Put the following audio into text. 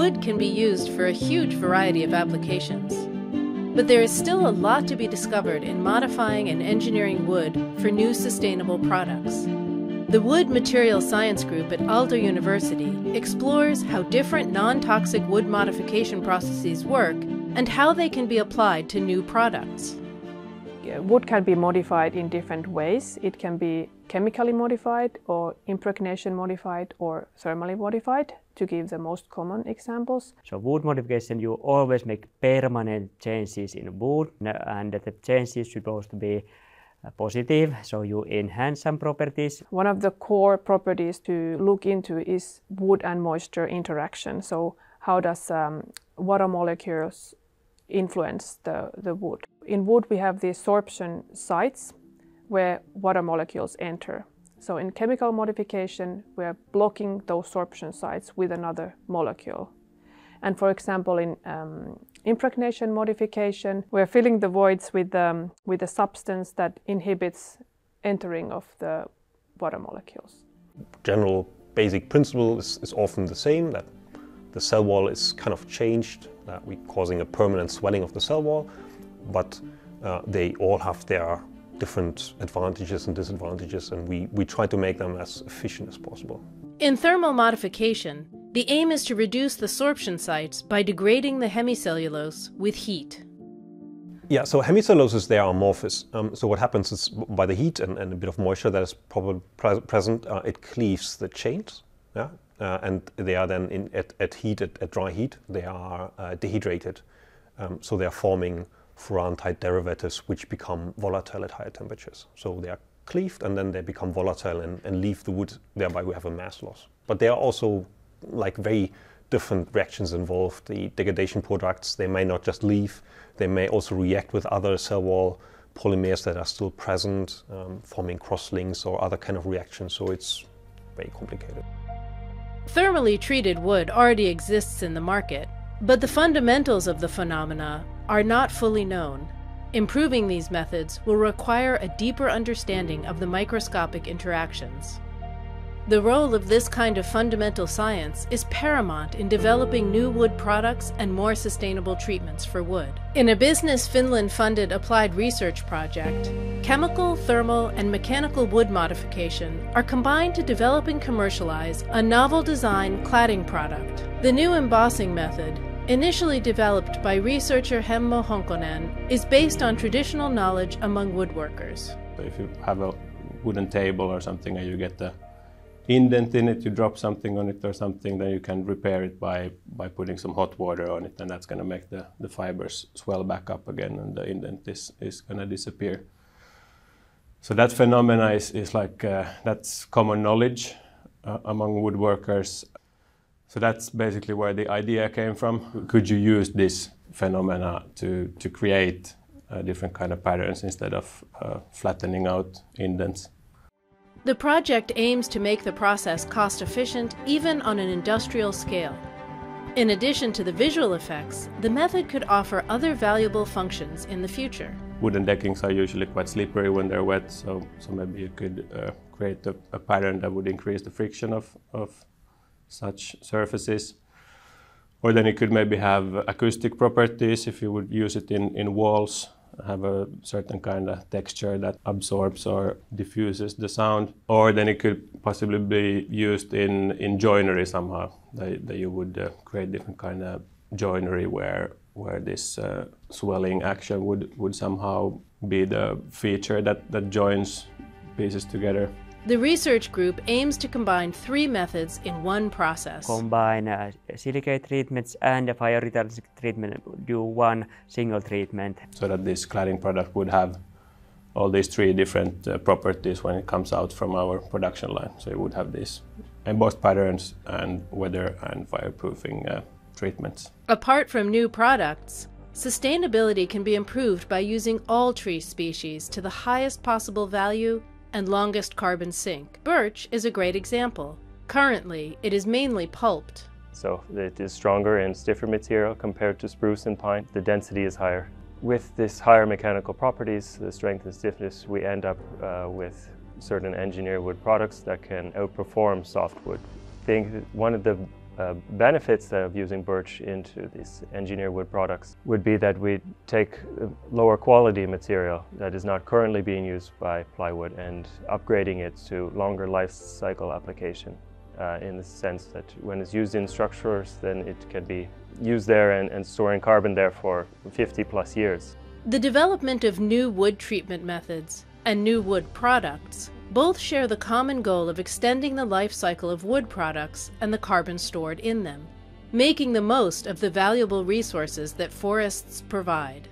Wood can be used for a huge variety of applications. But there is still a lot to be discovered in modifying and engineering wood for new sustainable products. The Wood Material Science Group at Aalto University explores how different non toxic wood modification processes work and how they can be applied to new products. Wood can be modified in different ways. It can be chemically modified, or impregnation modified, or thermally modified, to give the most common examples. So, wood modification, you always make permanent changes in wood, and the changes supposed to be positive, so you enhance some properties. One of the core properties to look into is wood and moisture interaction. So how does um, water molecules influence the, the wood? In wood we have the sorption sites where water molecules enter. So in chemical modification we are blocking those sorption sites with another molecule. And for example, in um, impregnation modification, we're filling the voids with, um, with a substance that inhibits entering of the water molecules. General basic principle is, is often the same, that the cell wall is kind of changed, that we're causing a permanent swelling of the cell wall, but uh, they all have their different advantages and disadvantages, and we, we try to make them as efficient as possible. In thermal modification, the aim is to reduce the sorption sites by degrading the hemicellulose with heat. Yeah, so hemicelluloses, they are amorphous. Um, so what happens is by the heat and, and a bit of moisture that is probably pre present, uh, it cleaves the chains. Yeah? Uh, and they are then in, at, at heat, at, at, dry heat, they are uh, dehydrated. Um, so they are forming furantide derivatives which become volatile at higher temperatures. So they are cleaved and then they become volatile and, and leave the wood, thereby we have a mass loss. But there are also like very different reactions involved. The degradation products, they may not just leave, they may also react with other cell wall polymers that are still present, um, forming crosslinks or other kind of reactions. So it's very complicated. Thermally treated wood already exists in the market, but the fundamentals of the phenomena are not fully known. Improving these methods will require a deeper understanding of the microscopic interactions. The role of this kind of fundamental science is paramount in developing new wood products and more sustainable treatments for wood. In a Business Finland funded applied research project, chemical, thermal, and mechanical wood modification are combined to develop and commercialize a novel design cladding product. The new embossing method, initially developed by researcher Hemmo Honkonen, is based on traditional knowledge among woodworkers. If you have a wooden table or something and you get the indent in it, you drop something on it or something, then you can repair it by, by putting some hot water on it, and that's going to make the, the fibers swell back up again, and the indent is, is going to disappear. So that phenomena is, is like, uh, that's common knowledge uh, among woodworkers. So that's basically where the idea came from. Could you use this phenomena to, to create uh, different kind of patterns instead of uh, flattening out indents? The project aims to make the process cost efficient even on an industrial scale. In addition to the visual effects, the method could offer other valuable functions in the future. Wooden deckings are usually quite slippery when they're wet, so, so maybe you could uh, create a, a, pattern that would increase the friction of, of such surfaces. Or then it could maybe have acoustic properties if you would use it in, in walls have a certain kind of texture that absorbs or diffuses the sound. Or then it could possibly be used in, in joinery somehow, that, that you would uh, create different kind of joinery where, where this uh, swelling action would, would somehow be the feature that, that joins pieces together. The research group aims to combine three methods in one process. Combine uh, silicate treatments and a fire retardant treatment, do one single treatment. So that this cladding product would have all these three different uh, properties when it comes out from our production line. So it would have these embossed patterns and weather and fireproofing uh, treatments. Apart from new products, sustainability can be improved by using all tree species to the highest possible value and longest carbon sink. Birch is a great example. Currently, it is mainly pulped. So it is stronger and stiffer material compared to spruce and pine. The density is higher. With this higher mechanical properties, the strength and stiffness, we end up uh, with certain engineered wood products that can outperform softwood. I think one of the uh, benefits of using birch into these engineered wood products would be that we take lower quality material that is not currently being used by plywood and upgrading it to longer life cycle application uh, in the sense that when it's used in structures then it can be used there and, and storing carbon there for 50 plus years. The development of new wood treatment methods and new wood products both share the common goal of extending the life cycle of wood products and the carbon stored in them, making the most of the valuable resources that forests provide.